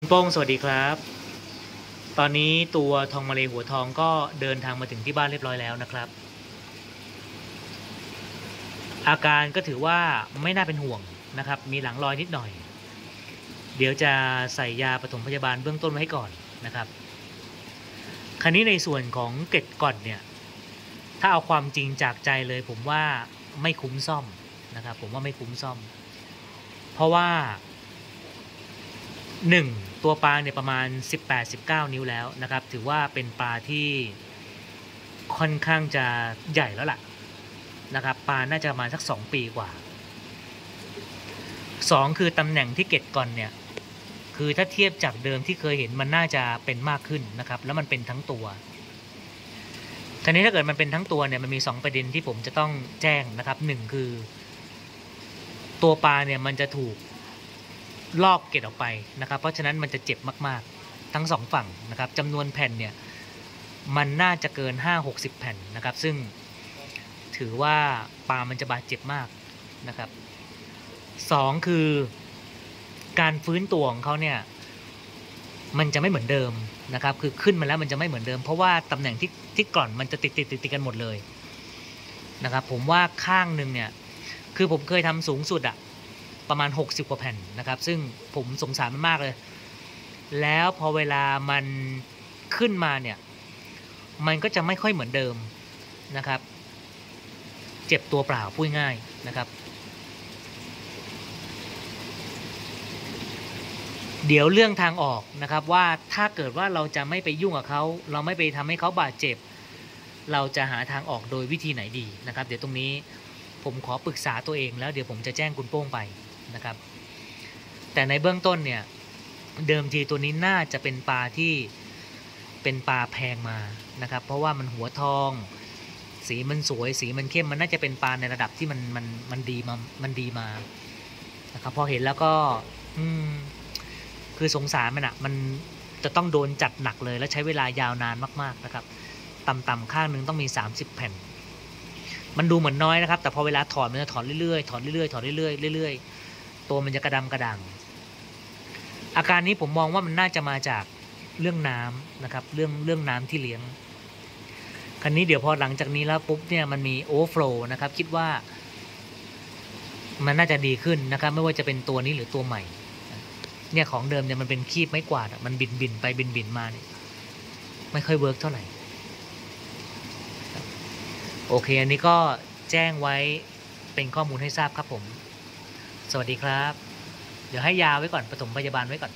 คุณโป้งสวัสดีครับ ตอนนี้ตัวทองมาเลหัวทองก็เดินทางมาถึงที่บ้านเรียบร้อยแล้วนะครับ อาการก็ถือว่าไม่น่าเป็นห่วงนะครับ มีหลังรอยนิดหน่อย เดี๋ยวจะใส่ยาปฐมพยาบาลเบื้องต้นไว้ให้ก่อนนะครับ คราวนี้ในส่วนของเกล็ดก่อนเนี่ย ถ้าเอาความจริงจากใจเลย ผมว่าไม่คุ้มซ่อมนะครับ ผมว่าไม่คุ้มซ่อม เพราะว่าหนึ่ง ตัวปลาเนี่ยประมาณ 18-19 นิ้วแล้วนะครับ ถือว่าเป็นปลาที่ค่อนข้างจะใหญ่แล้วล่ะนะครับ ปลาน่าจะมาสัก 2 ปีกว่า 2 คือตำแหน่งที่เก็ดก่อนเนี่ยคือถ้าเทียบจากเดิมที่เคยเห็นมันน่าจะเป็นมากขึ้นนะครับ แล้วมันเป็นทั้งตัวทีนี้ถ้าเกิดมันเป็นทั้งตัวเนี่ยมันมี 2 ประเด็นที่ผมจะต้องแจ้งนะครับหนึ่งคือ ตัวปลาเนี่ยมันจะถูก ลอกเกล็ดออกไปนะครับ เพราะฉะนั้นมันจะเจ็บมากๆ ทั้งสองฝั่งนะครับจำนวนแผ่นเนี่ยมันน่าจะเกิน 5-60 แผ่นนะครับ ซึ่งถือว่าปลามันจะบาดเจ็บมากนะครับสองคือการฟื้นตัวของเขาเนี่ยมันจะไม่เหมือนเดิมนะครับ คือขึ้นมาแล้วมันจะไม่เหมือนเดิม เพราะว่าตำแหน่งที่ที่กร่อนมันจะติดติดติดติดกันหมดเลยนะครับ ผมว่าข้างหนึ่งเนี่ย คือผมเคยทำสูงสุดอะ ประมาณ 60 กว่าแผ่นนะครับ ซึ่งผมสงสารมันมากเลย แล้วพอเวลามันขึ้นมาเนี่ย มันก็จะไม่ค่อยเหมือนเดิมนะครับ เจ็บตัวเปล่าพูดง่ายนะครับ เดี๋ยวเรื่องทางออกนะครับว่าถ้าเกิดว่าเราจะไม่ไปยุ่งกับเขา เราไม่ไปทำให้เขาบาดเจ็บ เราจะหาทางออกโดยวิธีไหนดีนะครับ เดี๋ยวตรงนี้ผมขอปรึกษาตัวเองแล้วเดี๋ยวผมจะแจ้งคุณโป้งไป นะครับ แต่ในเบื้องต้นเนี่ยเดิมทีตัวนี้น่าจะเป็นปลาที่เป็นปลาแพงมานะครับ เพราะว่ามันหัวทอง สีมันสวย สีมันเข้มมันน่าจะเป็นปลาในระดับที่มันมันมันดีมามันดีมานะครับพอเห็นแล้วก็ อืม คือสงสารมันอะมันจะต้องโดนจัดหนักเลย และใช้เวลายาวนานมาก ๆนะครับต่ำๆข้างหนึ่งต้องมี 30 แผ่น มันดูเหมือนน้อยนะครับ แต่พอเวลาถอดมันจะถอดเรื่อยๆถอดเรื่อยๆถอดเรื่อยๆเรื่อยๆ ตัวมันจะกระดำกระดังอาการนี้ผมมองว่ามันน่าจะมาจากเรื่องน้ำนะครับ เรื่องเรื่องน้ำที่เลี้ยงครั้นี้เดี๋ยวพอหลังจากนี้แล้วปุ๊บเนี่ยมันมีโอเวอร์ฟลูนะครับ คิดว่า มันน่าจะดีขึ้นนะครับ ไม่ว่าจะเป็นตัวนี้หรือตัวใหม่ เนี่ยของเดิมเนี่ยมันเป็นครีบไม้กวาดมันบินบินไปบินบินมาเนี่ยไม่ค่อย work เท่าไหร่โอเค อันนี้ก็แจ้งไว้เป็นข้อมูลให้ทราบครับผม สวัสดีครับ เดี๋ยวให้ยาไว้ก่อนปฐมพยาบาลไว้ก่อน